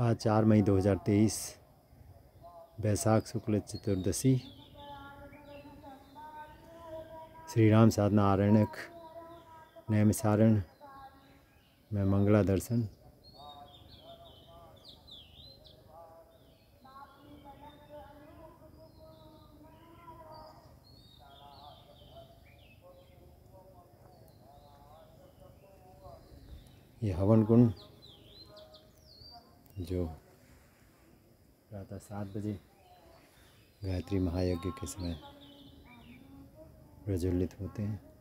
आज चार मई 2023 बैसाख, शुक्ल चतुर्दशी, श्री राम साधना आरण्यक नैमिसारण में मंगला दर्शन। ये हवन कुंड जो प्रातः सात बजे। गायत्री महायज्ञ के समय प्रज्वलित होते हैं।